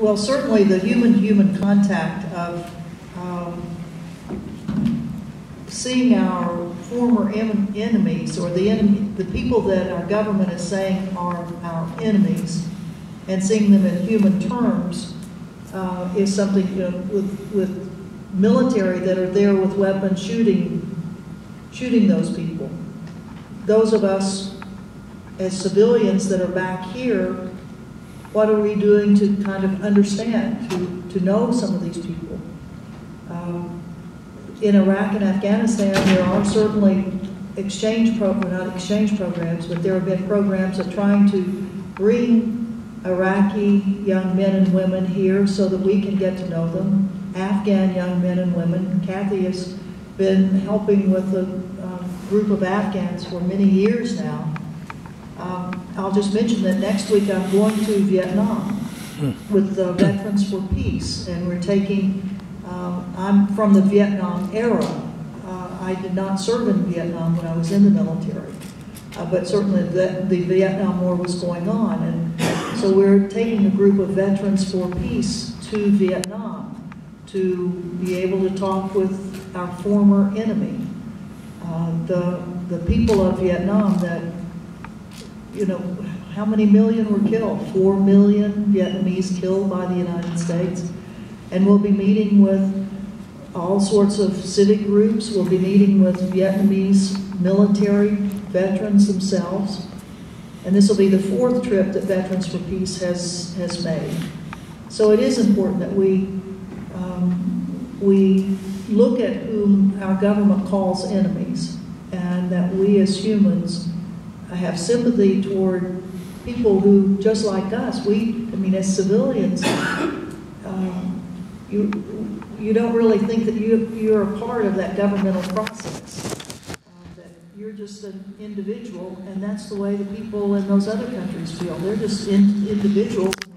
Well, certainly the human-human contact of um, seeing our former em- enemies or the enemy, the people that our government is saying are our enemies, and seeing them in human terms uh, is something you know, with with military that are there with weapons shooting shooting those people. Those of us as civilians that are back here, what are we doing to kind of understand, to, to know some of these people? Um, in Iraq and Afghanistan, there are certainly exchange pro, well, not exchange programs, but there have been programs of trying to bring Iraqi young men and women here so that we can get to know them. Afghan young men and women. Kathy has been helping with a uh, group of Afghans for many years now. Um, I'll just mention that next week I'm going to Vietnam with the Veterans for Peace, and we're taking, um, I'm from the Vietnam era. Uh, I did not serve in Vietnam when I was in the military, uh, but certainly the, the Vietnam War was going on, and so we're taking a group of Veterans for Peace to Vietnam to be able to talk with our former enemy. Uh, the, the people of Vietnam that you know, how many million were killed? Four million Vietnamese killed by the United States. And we'll be meeting with all sorts of civic groups. We'll be meeting with Vietnamese military veterans themselves. And this will be the fourth trip that Veterans for Peace has, has made. So it is important that we, um, we look at whom our government calls enemies and that we as humans have sympathy toward people who, just like us, we, I mean, as civilians, um, you, you don't really think that you, you're a part of that governmental process. That you're just an individual, and that's the way the people in those other countries feel. They're just in, individuals, and